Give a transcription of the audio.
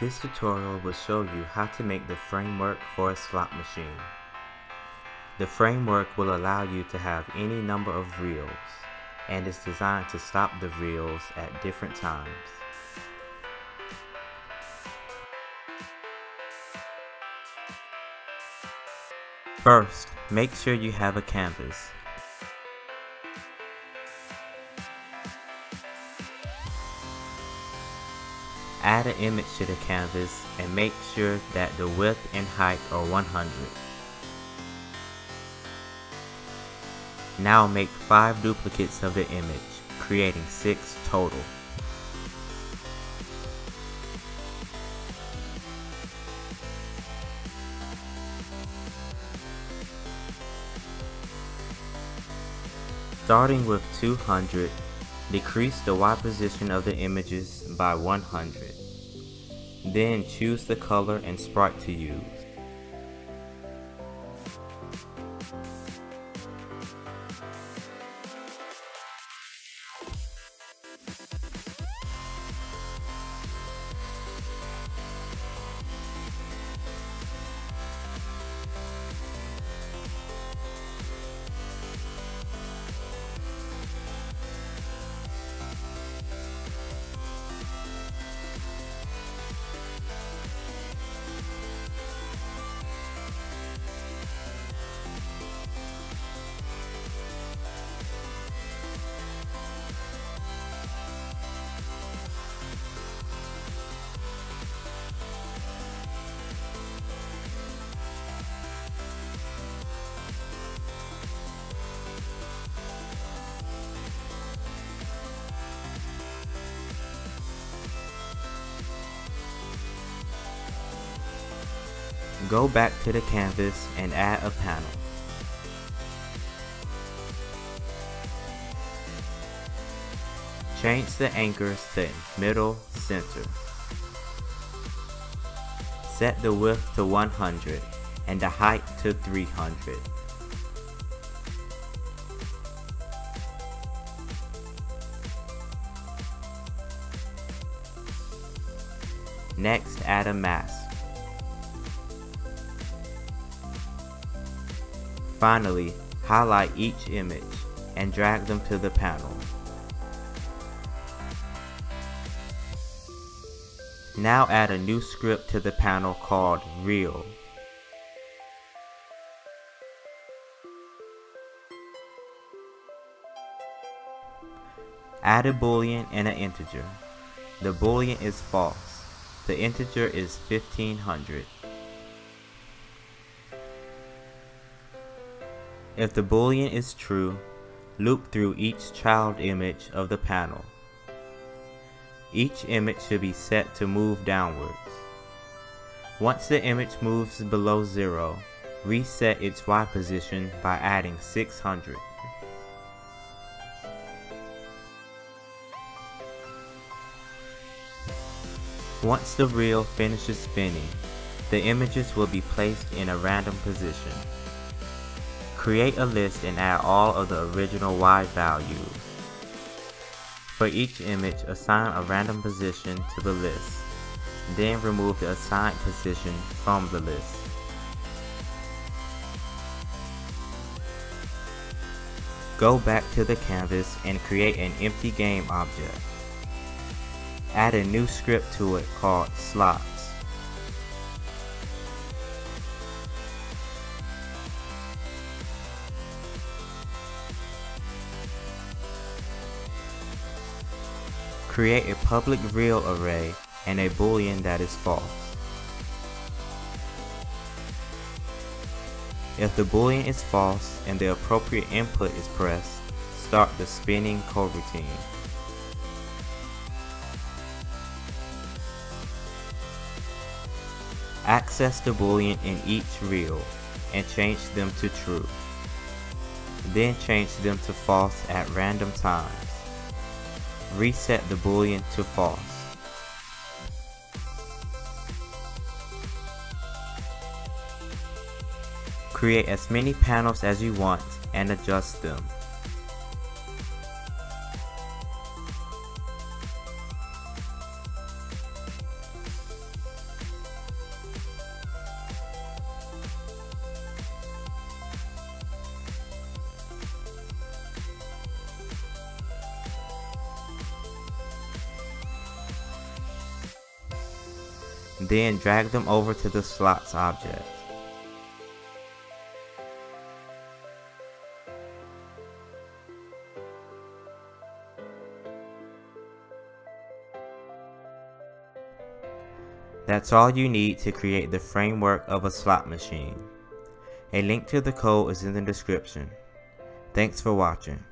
This tutorial will show you how to make the framework for a slot machine. The framework will allow you to have any number of reels and is designed to stop the reels at different times. First, make sure you have a canvas. Add an image to the canvas and make sure that the width and height are 100. Now make 5 duplicates of the image, creating 6 total. Starting with 200, decrease the Y position of the images by 100. Then choose the color and sprite to use. Go back to the canvas and add a panel. Change the anchors to middle center. Set the width to 100 and the height to 300. Next, add a mask. Finally, highlight each image and drag them to the panel. Now add a new script to the panel called Reel. Add a boolean and an integer. The boolean is false. The integer is 1500. If the boolean is true, loop through each child image of the panel. Each image should be set to move downwards. Once the image moves below zero, reset its Y position by adding 600. Once the reel finishes spinning, the images will be placed in a random position. Create a list and add all of the original Y values. For each image, assign a random position to the list. Then remove the assigned position from the list. Go back to the canvas and create an empty game object. Add a new script to it called slot. Create a public reel array and a boolean that is false. If the boolean is false and the appropriate input is pressed, start the spinning coroutine. Access the boolean in each reel and change them to true. Then change them to false at random times. Reset the boolean to false. Create as many panels as you want and adjust them. Then drag them over to the slots object. That's all you need to create the framework of a slot machine. A link to the code is in the description. Thanks for watching.